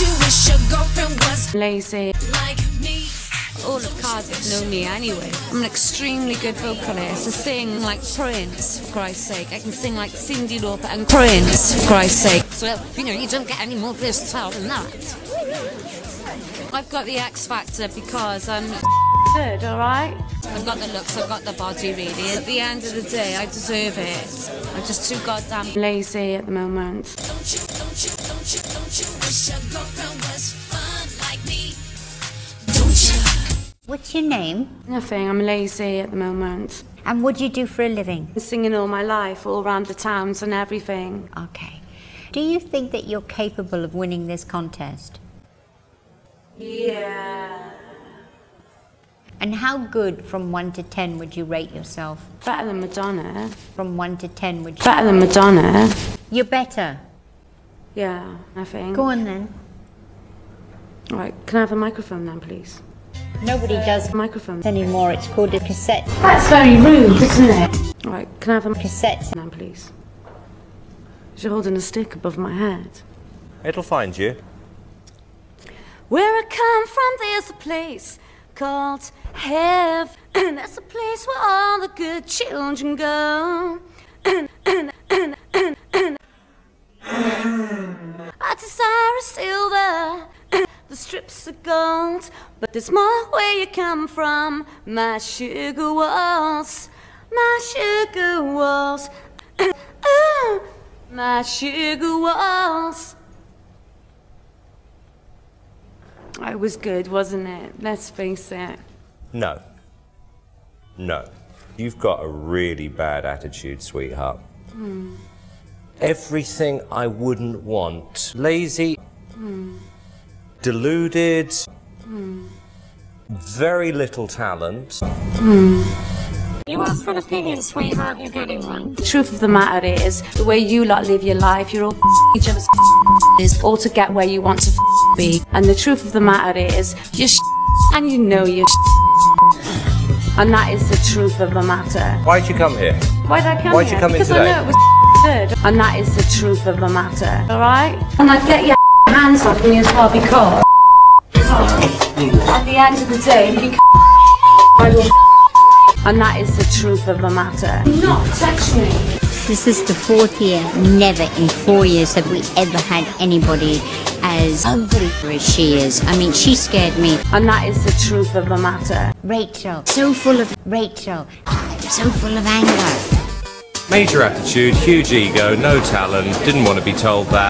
you wish your girlfriend was lazy. like me? All of Cardiff know me anyway. I'm an extremely good vocalist. I sing like Prince, for Christ's sake. I can sing like Cyndi Lauper and Prince, for Christ's sake. So, you know, you don't get any more versatile than that. I've got the X Factor because I'm good, alright? I've got the looks, I've got the body really. At the end of the day, I deserve it. I'm just too goddamn lazy at the moment. Don't you, don't you, don't you, don't you wish your girlfriend was fun like me? Don't you? What's your name? Nothing, I'm lazy at the moment. And what do you do for a living? Been singing all my life, all around the towns and everything. Okay. Do you think that you're capable of winning this contest? Yeah. And how good from 1 to 10 would you rate yourself? Better than Madonna. From 1 to 10 would you? Better than Madonna. You're better. Yeah, I think. Go on then. All right, can I have a microphone then, please? Nobody does Microphone. anymore. It's called a cassette. That's very rude, isn't it? All right, can I have a Cassette. then, please? You're holding a stick above my head. It'll find you. Where I come from, there's a place called heaven. And that's a place where all the good children go. Strips of gold, but there's more where you come from. My sugar walls, my sugar walls, Ooh, my sugar walls. It was good, wasn't it? Let's face it. No. No. You've got a really bad attitude, sweetheart. Hmm. Everything I wouldn't want. Lazy. Hmm. Deluded. Hmm. Very little talent. Hmm. You asked for an opinion, sweetheart. You're getting one. The truth of the matter is, the way you lot live your life, you're all each other's is all to get where you want to be. And the truth of the matter is, you're and you know you're and that is the truth of the matter. Why'd you come here? Why'd I come Why'd you here? come in because today? I know it was good. And that is the truth of the matter. Alright? And I'd get your hands off me as well because at the end of the day, if you I will and that is the truth of the matter. Not touch me. This is the fourth year. Never in four years have we ever had anybody as ugly as she is. I mean, she scared me. And that is the truth of the matter. Rachel, so full of Rachel, so full of anger. Major attitude, huge ego, no talent, didn't want to be told that.